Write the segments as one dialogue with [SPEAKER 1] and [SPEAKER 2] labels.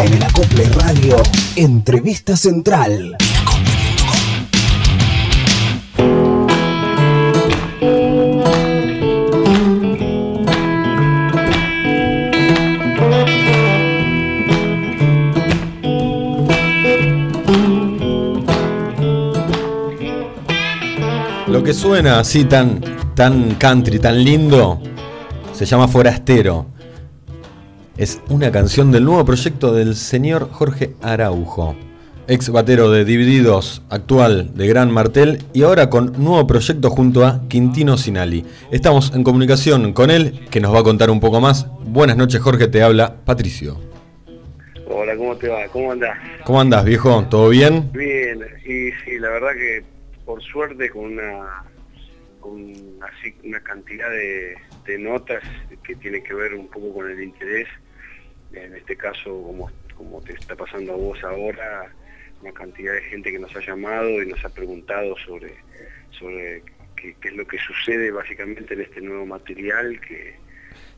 [SPEAKER 1] En la Cumple Radio, entrevista central.
[SPEAKER 2] Lo que suena así tan, tan country, tan lindo, se llama Forastero. Es una canción del nuevo proyecto del señor Jorge Araujo, ex batero de Divididos, actual de Gran Martel y ahora con nuevo proyecto junto a Quintino Sinali. Estamos en comunicación con él, que nos va a contar un poco más. Buenas noches, Jorge, te habla Patricio.
[SPEAKER 3] Hola, ¿cómo te va? ¿Cómo andás?
[SPEAKER 2] ¿Cómo andás, viejo? ¿Todo bien?
[SPEAKER 3] Bien, y sí, la verdad que por suerte con una con así una cantidad de, de notas que tiene que ver un poco con el interés, en este caso como, como te está pasando a vos ahora, una cantidad de gente que nos ha llamado y nos ha preguntado sobre, sobre qué, qué es lo que sucede básicamente en este nuevo material que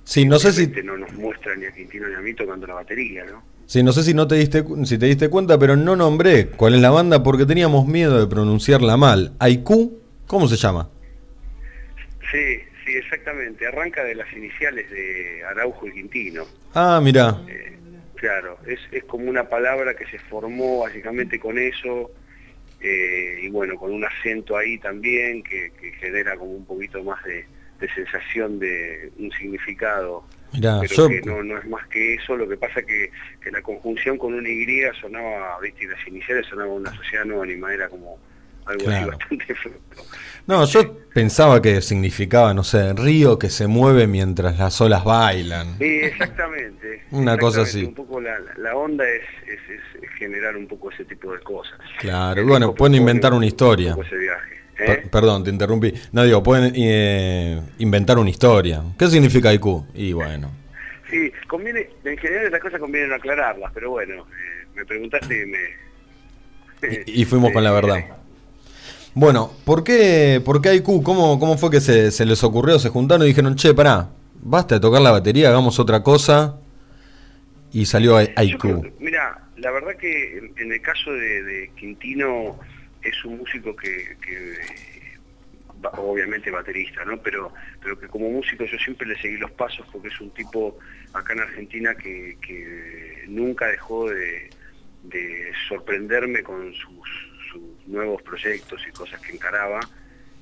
[SPEAKER 2] Sí, no sé si
[SPEAKER 3] no nos muestra ni a Quintino ni a mí tocando la batería, ¿no?
[SPEAKER 2] Sí, no sé si no te diste si te diste cuenta, pero no nombré cuál es la banda porque teníamos miedo de pronunciarla mal. Aiku, ¿cómo se llama?
[SPEAKER 3] Sí, sí, exactamente. Arranca de las iniciales de Araujo y Quintino.
[SPEAKER 2] Ah, mira.
[SPEAKER 3] Eh, claro, es, es como una palabra que se formó básicamente con eso, eh, y bueno, con un acento ahí también que, que genera como un poquito más de, de sensación de un significado.
[SPEAKER 2] Mirá,
[SPEAKER 3] pero
[SPEAKER 2] yo
[SPEAKER 3] que no, no es más que eso, lo que pasa que, que la conjunción con una Y sonaba, viste, y las iniciales sonaban una sociedad anónima, era como algo
[SPEAKER 2] Claro.
[SPEAKER 3] así bastante.
[SPEAKER 2] No, yo pensaba que significaba, no sé, río que se mueve mientras las olas bailan.
[SPEAKER 3] Sí, exactamente.
[SPEAKER 2] Una cosa así.
[SPEAKER 3] Un poco la, la onda es, es, es- generar un poco ese tipo de cosas.
[SPEAKER 2] Claro,
[SPEAKER 3] El
[SPEAKER 2] bueno, pueden inventar
[SPEAKER 3] un-
[SPEAKER 2] una historia.
[SPEAKER 3] un poco ese viaje. ¿eh?
[SPEAKER 2] Per- perdón, te interrumpí. No digo, pueden eh, inventar una historia. ¿Qué significa Aiku? Y bueno.
[SPEAKER 3] Sí, conviene, en general estas cosas conviene aclararlas, pero bueno, eh, me preguntaste y me...
[SPEAKER 2] Y, y fuimos con la verdad. Bueno, ¿por qué, por qué Aiku? ¿Cómo, ¿Cómo fue que se, se les ocurrió? Se juntaron y dijeron, che, pará, basta de tocar la batería, hagamos otra cosa. Y salió
[SPEAKER 3] creo- mira, la verdad que en, el caso de, Quintino es un músico que, que, obviamente baterista, ¿no? Pero, pero que como músico yo siempre le seguí los pasos porque es un tipo acá en Argentina que, nunca dejó de, de sorprenderme con sus, sus nuevos proyectos y cosas que encaraba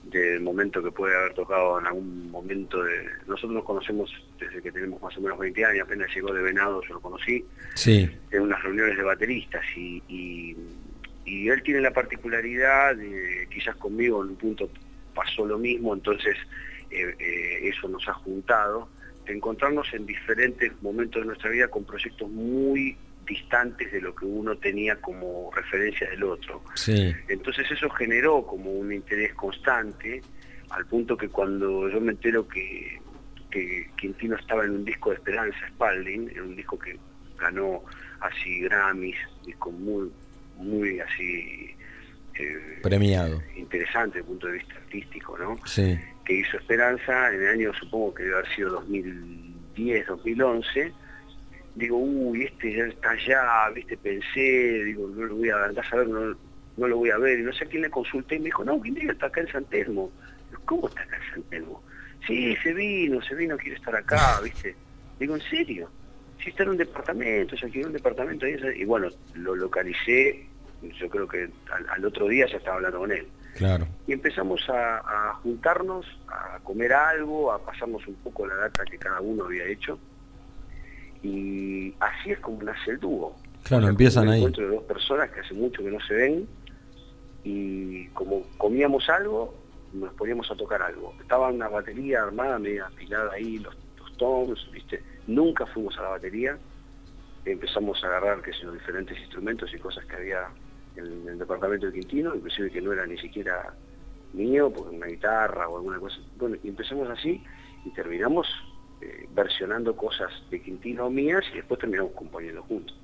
[SPEAKER 3] del momento que puede haber tocado en algún momento de... Nosotros nos conocemos desde que tenemos más o menos 20 años, apenas llegó de Venado, yo lo conocí,
[SPEAKER 2] Sí,
[SPEAKER 3] en unas reuniones de bateristas y, y- y él tiene la particularidad de quizás conmigo en un punto pasó lo mismo, entonces eh, eh, eso nos ha juntado, de encontrarnos en diferentes momentos de nuestra vida con proyectos muy distantes de lo que uno tenía como referencia del otro.
[SPEAKER 2] sí.
[SPEAKER 3] Entonces eso generó como un interés constante, al punto que cuando yo me entero que, que Quintino estaba en un disco de Esperanza Spalding, en un disco que ganó así Grammys, disco muy, muy así eh,
[SPEAKER 2] Premiado.
[SPEAKER 3] interesante desde el punto de vista artístico, ¿no?
[SPEAKER 2] Sí.
[SPEAKER 3] que hizo Esperanza en el año, supongo que debe haber sido 2010, 2011. Digo, uy, este ya está allá, viste, pensé, digo, no lo voy a andar a ver, no, no lo voy a ver. Y no sé a quién le consulté y me dijo, no, Quintino está acá en San Telmo. Digo, ¿Cómo está acá en San Telmo? Sí, se vino, se vino, quiere estar acá, viste. Digo, ¿en serio? Sí, está en un departamento, se alquiló un departamento ahí. Y bueno, lo localicé, yo creo que al- al otro día ya estaba hablando con él
[SPEAKER 2] Claro.
[SPEAKER 3] y empezamos a, a juntarnos, a comer algo, a pasarnos un poco la data que cada uno había hecho. Y así es como nace el dúo.
[SPEAKER 2] Claro,
[SPEAKER 3] O sea,
[SPEAKER 2] empiezan
[SPEAKER 3] un
[SPEAKER 2] ahí.
[SPEAKER 3] encuentro de dos personas que hace mucho que no se ven y como comíamos algo, nos poníamos a tocar algo. Estaba una batería armada, media apilada ahí, los, los toms, ¿viste? Nunca fuimos a la batería. Empezamos a agarrar, sé yo, diferentes instrumentos y cosas que había en el departamento de Quintino, inclusive que no era ni siquiera mío, porque una guitarra o alguna cosa. Bueno, y empezamos así y terminamos eh, versionando cosas de Quintino mías y después terminamos componiendo juntos.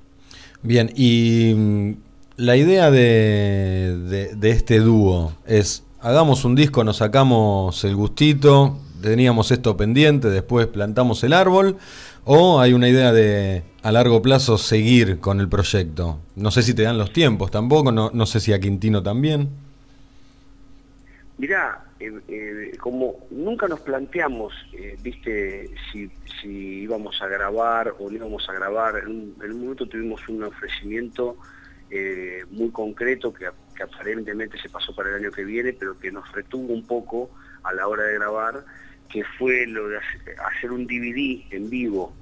[SPEAKER 2] Bien, y mm, la idea de, de- de este dúo es, hagamos un disco, nos sacamos el gustito, teníamos esto pendiente, después plantamos el árbol, ¿O hay una idea de a largo plazo seguir con el proyecto? No sé si te dan los tiempos tampoco, no, no sé si a Quintino también.
[SPEAKER 3] Mirá, eh, eh, como nunca nos planteamos, eh, viste, si, íbamos a grabar o no íbamos a grabar, en un, momento tuvimos un ofrecimiento muy concreto que, aparentemente se pasó para el año que viene, pero que nos retuvo un poco a la hora de grabar, que fue lo de hacer un DVD en vivo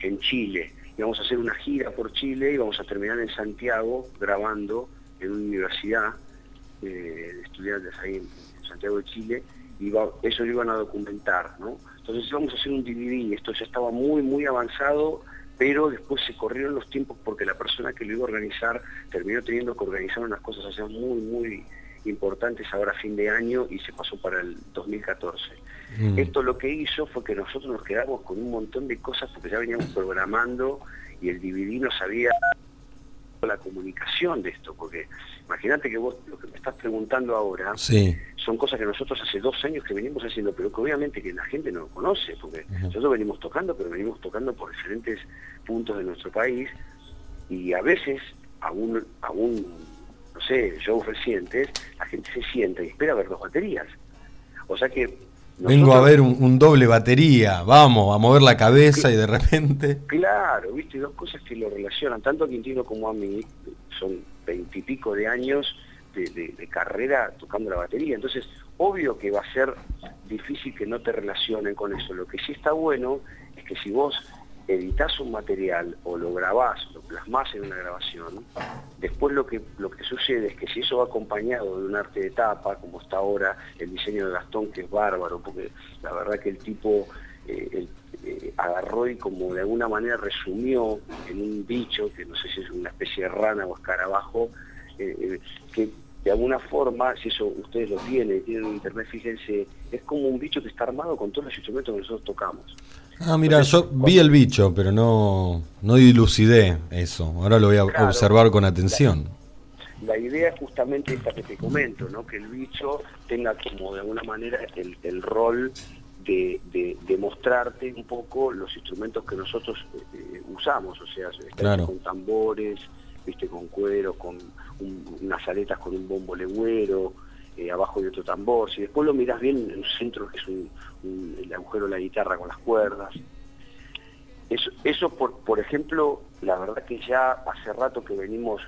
[SPEAKER 3] en Chile. Íbamos a hacer una gira por Chile y vamos a terminar en Santiago grabando en una universidad de estudiantes ahí en Santiago de Chile, y eso lo iban a documentar, ¿no? Entonces íbamos a hacer un DVD, esto ya estaba muy, muy avanzado, pero después se corrieron los tiempos porque la persona que lo iba a organizar terminó teniendo que organizar unas cosas allá muy, muy importantes ahora a fin de año y se pasó para el 2014. Mm. Esto lo que hizo fue que nosotros nos quedamos con un montón de cosas porque ya veníamos programando y el DVD no sabía la comunicación de esto, porque imagínate que vos lo que me estás preguntando ahora son cosas que nosotros hace dos años que venimos haciendo, pero que obviamente que la gente no lo conoce, porque nosotros venimos tocando, pero venimos tocando por diferentes puntos de nuestro país y a veces, aún, aún no sé, shows recientes, la gente se sienta y espera ver dos baterías. O sea que
[SPEAKER 2] Vengo a ver un, doble batería, vamos, a mover la cabeza y de repente...
[SPEAKER 3] Claro, viste, dos cosas que lo relacionan, tanto a Quintino como a mí, son veintipico de años de, carrera tocando la batería, entonces obvio que va a ser difícil que no te relacionen con eso, lo que sí está bueno es que si vos editas un material o lo grabás, lo plasmás en una grabación, después lo que, lo que sucede es que si eso va acompañado de un arte de tapa, como está ahora el diseño de Gastón, que es bárbaro, porque la verdad que el tipo eh, eh, agarró y como de alguna manera resumió en un bicho, que no sé si es una especie de rana o escarabajo, eh, que de alguna forma, si eso ustedes lo tienen, tienen en internet, fíjense, es como un bicho que está armado con todos los instrumentos que nosotros tocamos.
[SPEAKER 2] Ah, mira, yo vi el bicho, pero no, no dilucidé eso. Ahora lo voy a observar con atención.
[SPEAKER 3] La, idea es justamente esta que te comento, ¿no? que el bicho tenga como de alguna manera el, rol de, de, mostrarte un poco los instrumentos que nosotros eh, usamos, o sea, con tambores, viste con cuero, con unas aletas con un bombo legüero, eh, abajo de otro tambor. Si después lo miras bien en el centro, que es un, el agujero de la guitarra con las cuerdas. Eso, por, ejemplo, la verdad que ya hace rato que venimos,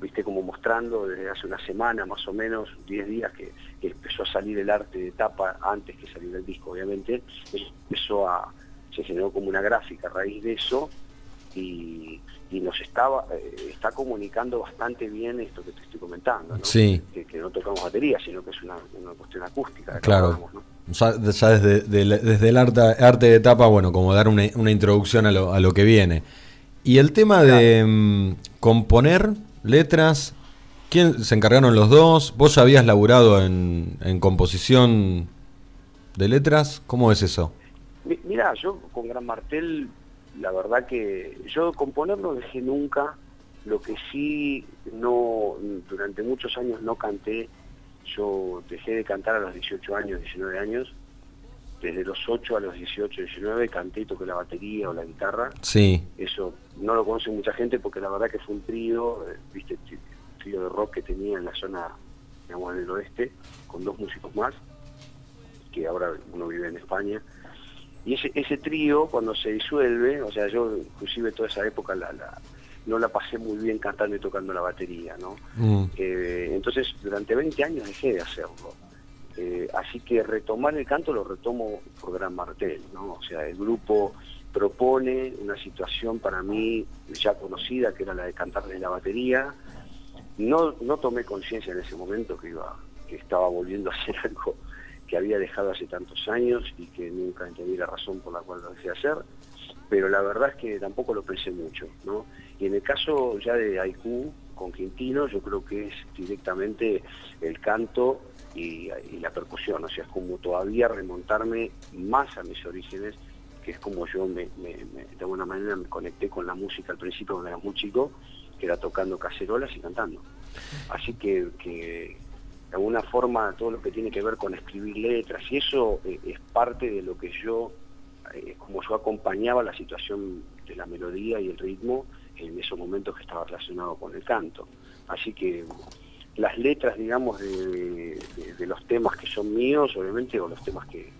[SPEAKER 3] viste, como mostrando desde hace una semana más o menos, 10 días que, empezó a salir el arte de tapa, antes que saliera el disco obviamente, a, se generó como una gráfica a raíz de eso y, y nos estaba eh, está comunicando bastante bien esto que te estoy comentando, ¿no?
[SPEAKER 2] Sí.
[SPEAKER 3] Que, no tocamos batería, sino que es una, cuestión acústica.
[SPEAKER 2] Claro. ya, desde, desde, el arte, arte de tapa, bueno, como dar una, una introducción a lo, a lo, que viene. Y el tema de mm, componer letras, ¿quién se encargaron los dos? ¿Vos ya habías laburado en, en composición de letras? ¿Cómo es eso?
[SPEAKER 3] Mira, yo con Gran Martel la verdad que yo componer no dejé nunca, lo que sí no, durante muchos años no canté, yo dejé de cantar a los 18 años, 19 años, desde los 8 a los 18, 19 canté y toqué la batería o la guitarra.
[SPEAKER 2] Sí.
[SPEAKER 3] Eso no lo conoce mucha gente porque la verdad que fue un trío, eh, viste, trío de rock que tenía en la zona, digamos, del oeste, con dos músicos más, que ahora uno vive en España y ese, ese trío cuando se disuelve, o sea, yo inclusive toda esa época la, no la pasé muy bien cantando y tocando la batería, ¿no? Mm. Eh, entonces durante 20 años dejé de hacerlo. Eh, así que retomar el canto lo retomo por Gran Martel, ¿no? O sea, el grupo propone una situación para mí ya conocida, que era la de cantar desde la batería. No, no tomé conciencia en ese momento que iba, que estaba volviendo a hacer algo que había dejado hace tantos años y que nunca entendí la razón por la cual lo dejé hacer, pero la verdad es que tampoco lo pensé mucho, ¿no? Y en el caso ya de Haiku con Quintino, yo creo que es directamente el canto y, la percusión, o sea, es como todavía remontarme más a mis orígenes, que es como yo me, de alguna manera me conecté con la música al principio cuando era muy chico, que era tocando cacerolas y cantando. Así que, que de alguna forma todo lo que tiene que ver con escribir letras y eso eh, es parte de lo que yo eh, como yo acompañaba la situación de la melodía y el ritmo en esos momentos que estaba relacionado con el canto. Así que las letras, digamos, de, los temas que son míos, obviamente, o los temas que,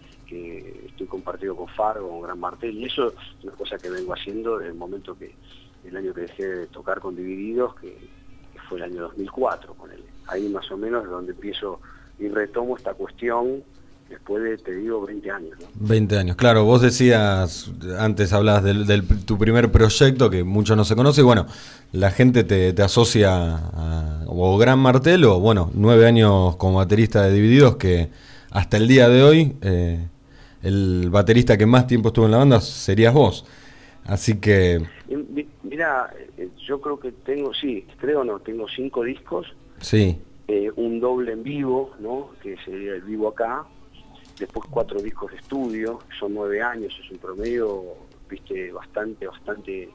[SPEAKER 3] estoy compartido con Fargo, con Gran Martel, y eso es una cosa que vengo haciendo desde el momento que, el año que dejé de tocar con Divididos, que, fue el año 2004, con él. Ahí más o menos es donde empiezo y retomo esta cuestión después de, te digo, 20 años. ¿no?
[SPEAKER 2] 20 años, claro. Vos decías, antes hablabas de tu primer proyecto, que mucho no se conoce, y bueno, la gente te, asocia a o Gran Martel o, bueno, nueve años como baterista de Divididos, que hasta el día de hoy eh, el baterista que más tiempo estuvo en la banda serías vos. Así que...
[SPEAKER 3] Mira, eh, yo creo que tengo, sí, creo no, tengo cinco discos.
[SPEAKER 2] Sí.
[SPEAKER 3] Eh, un doble en vivo, ¿no? Que sería el vivo acá, después cuatro discos de estudio, son nueve años, es un promedio, viste, bastante, bastante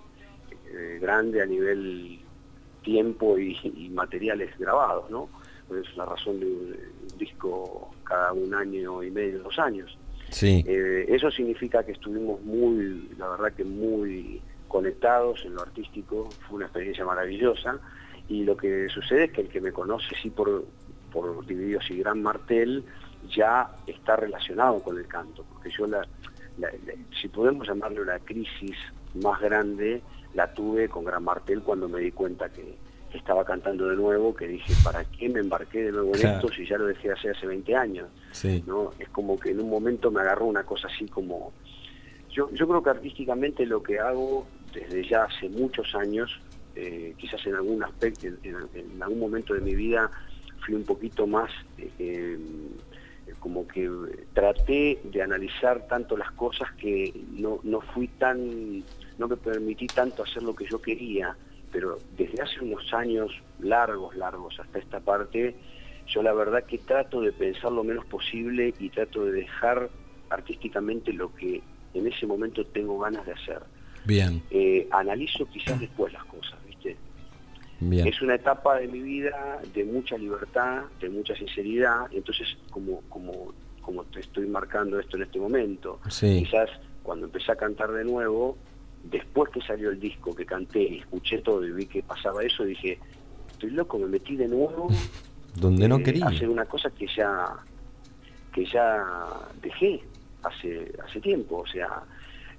[SPEAKER 3] eh, grande a nivel tiempo y, materiales grabados, ¿no? es la razón de un, disco cada un año y medio, dos años.
[SPEAKER 2] Sí.
[SPEAKER 3] Eh, eso significa que estuvimos muy, la verdad que muy conectados en lo artístico, fue una experiencia maravillosa, y lo que sucede es que el que me conoce sí por, por Divididos y Gran Martel, ya está relacionado con el canto, porque yo la, si podemos llamarle una crisis más grande, la tuve con Gran Martel cuando me di cuenta que, estaba cantando de nuevo, que dije, ¿para qué me embarqué de nuevo en esto si ya lo dejé de hacer hace 20 años? ¿no? Es como que en un momento me agarró una cosa así como... Yo, yo creo que artísticamente lo que hago desde ya hace muchos años, eh, quizás en algún aspecto, en, algún momento de mi vida, fui un poquito más... Eh, como que traté de analizar tanto las cosas que no, no fui tan, no me permití tanto hacer lo que yo quería, pero desde hace unos años largos, largos hasta esta parte, yo la verdad que trato de pensar lo menos posible y trato de dejar artísticamente lo que en ese momento tengo ganas de hacer.
[SPEAKER 2] Bien.
[SPEAKER 3] Eh, analizo quizás después las cosas, ¿viste? Es una etapa de mi vida de mucha libertad, de mucha sinceridad, entonces como, como, como te estoy marcando esto en este momento, quizás cuando empecé a cantar de nuevo, después que salió el disco, que canté y escuché todo y vi que pasaba eso, dije, estoy loco, me metí de nuevo.
[SPEAKER 2] Donde no eh, quería.
[SPEAKER 3] Hacer una cosa que ya, que ya dejé hace, hace tiempo, o sea,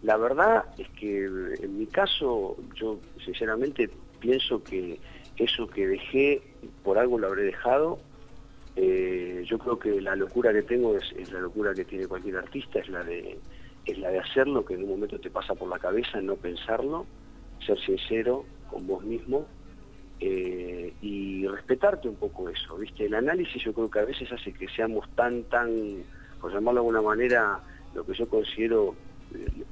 [SPEAKER 3] la verdad es que en mi caso, yo sinceramente pienso que eso que dejé, por algo lo habré dejado. Eh, yo creo que la locura que tengo es, la locura que tiene cualquier artista, es la de es la de hacer lo que en un momento te pasa por la cabeza, no pensarlo, ser sincero con vos mismo eh, y respetarte un poco eso, ¿viste? El análisis yo creo que a veces hace que seamos tan, tan, por llamarlo de alguna manera, lo que yo considero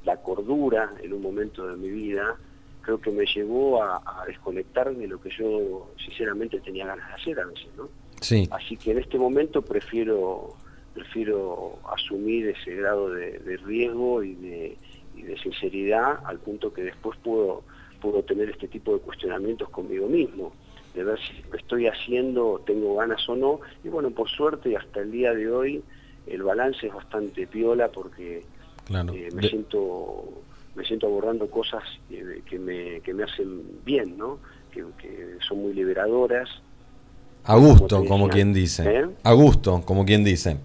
[SPEAKER 3] la cordura en un momento de mi vida, creo que me llevó a, desconectarme de lo que yo sinceramente tenía ganas de hacer a veces, ¿no?
[SPEAKER 2] Sí.
[SPEAKER 3] Así que en este momento prefiero prefiero asumir ese grado de, riesgo y de, sinceridad al punto que después puedo, puedo tener este tipo de cuestionamientos conmigo mismo, de ver si lo estoy haciendo, tengo ganas o no. Y bueno, por suerte hasta el día de hoy el balance es bastante piola porque eh, me siento me siento abordando cosas que, me, que me hacen bien, ¿no? Que, son muy liberadoras.
[SPEAKER 2] A gusto, como, quien dice. ¿Eh? A gusto, como quien dice.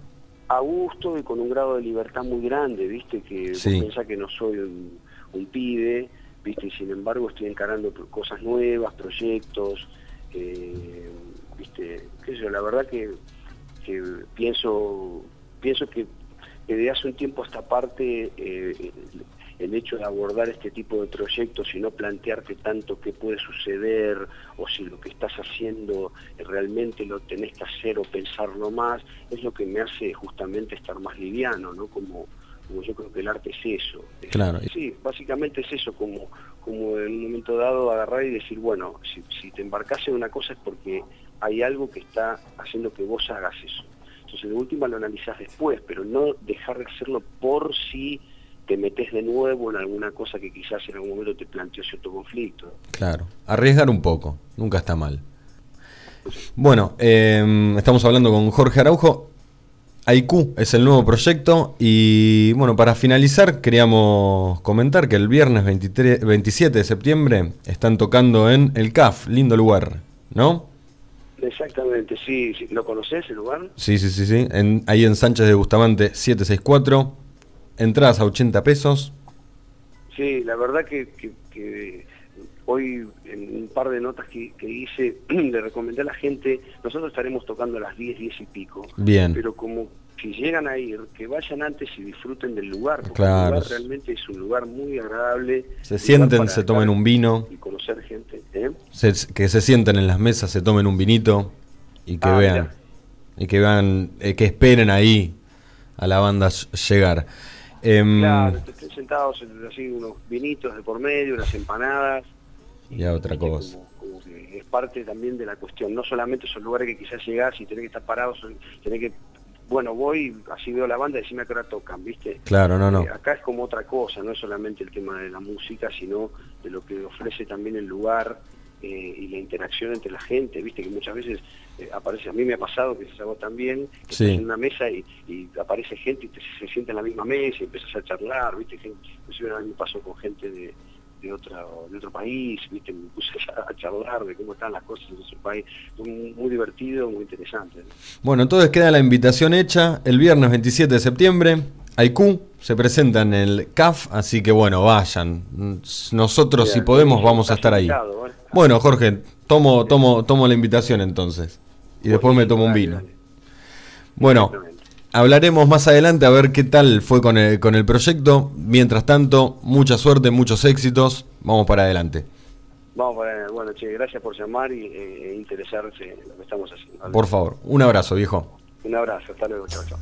[SPEAKER 3] A gusto y con un grado de libertad muy grande, ¿viste? Que sí. que no soy un, pibe, ¿viste? Y sin embargo estoy encarando cosas nuevas, proyectos, eh, ¿viste? ¿Qué sé yo? La verdad que, que pienso, pienso que, que de hace un tiempo a esta parte eh, el hecho de abordar este tipo de proyectos y no plantearte tanto qué puede suceder o si lo que estás haciendo realmente lo tenés que hacer o pensarlo más, es lo que me hace justamente estar más liviano, ¿no? Como, como yo creo que el arte es eso.
[SPEAKER 2] Claro.
[SPEAKER 3] Sí, básicamente es eso, como, como en un momento dado agarrar y decir, bueno, si, si te embarcas en una cosa es porque hay algo que está haciendo que vos hagas eso. Entonces, de última lo analizás después, pero no dejar de hacerlo por si te metes de nuevo en alguna cosa que quizás en algún momento te planteó cierto conflicto.
[SPEAKER 2] Claro, arriesgar un poco, nunca está mal. Bueno, em, estamos hablando con Jorge Araujo. IQ es el nuevo proyecto y bueno, para finalizar queríamos comentar que el viernes 23, 27 de septiembre están tocando en el CAF, lindo lugar, ¿no?
[SPEAKER 3] Exactamente, sí, sí. ¿Lo conoces el lugar?
[SPEAKER 2] Sí, sí, sí, sí. En, ahí en Sánchez de Bustamante 764. Entradas a 80 pesos.
[SPEAKER 3] Sí, la verdad que, que, hoy en un par de notas que, hice le recomendé a la gente, nosotros estaremos tocando a las 10, 10 y pico.
[SPEAKER 2] Bien.
[SPEAKER 3] Pero como si llegan a ir, que vayan antes y disfruten del lugar, porque
[SPEAKER 2] claro.
[SPEAKER 3] el lugar realmente es un lugar muy agradable.
[SPEAKER 2] Se sienten, se tomen un vino.
[SPEAKER 3] Y conocer gente. ¿eh?
[SPEAKER 2] que se sienten en las mesas, se tomen un vinito y que ah, vean, y que vean, eh, que esperen ahí a la banda llegar.
[SPEAKER 3] Em, claro, estén sentados así unos vinitos de por medio, unas empanadas.
[SPEAKER 2] Y, a otra cosa.
[SPEAKER 3] es parte también de la cuestión, no solamente esos lugares que quizás llegás y tenés que estar parados, tenés que bueno, voy, así veo la banda, decime a qué hora tocan, ¿viste?
[SPEAKER 2] Claro, no, no.
[SPEAKER 3] Eh, acá es como otra cosa, no es solamente el tema de la música, sino de lo que ofrece también el lugar eh, y la interacción entre la gente, ¿viste? Que muchas veces eh, aparece, a mí me ha pasado, que se hago también, que estás en una mesa y, aparece gente y se siente en la misma mesa y empiezas a charlar, ¿viste? Inclusive a mí me pasó con gente de de, otra, de otro país, ¿viste? me puse a charlar de cómo están las cosas en su país. Muy, muy divertido, muy interesante.
[SPEAKER 2] Bueno, entonces queda la invitación hecha el viernes 27 de septiembre. IQ se presenta en el CAF, así que bueno, vayan. Nosotros, si podemos, vamos a estar ahí. Bueno, Jorge, tomo, tomo, tomo la invitación entonces. Y después me tomo un vino. Bueno, Hablaremos más adelante a ver qué tal fue con el, con el proyecto. Mientras tanto, mucha suerte, muchos éxitos. Vamos para adelante.
[SPEAKER 3] Vamos para Bueno, che, gracias por llamar y, e, interesarse en lo que estamos haciendo.
[SPEAKER 2] Por favor, un abrazo, viejo.
[SPEAKER 3] Un abrazo, hasta luego, chao, chao.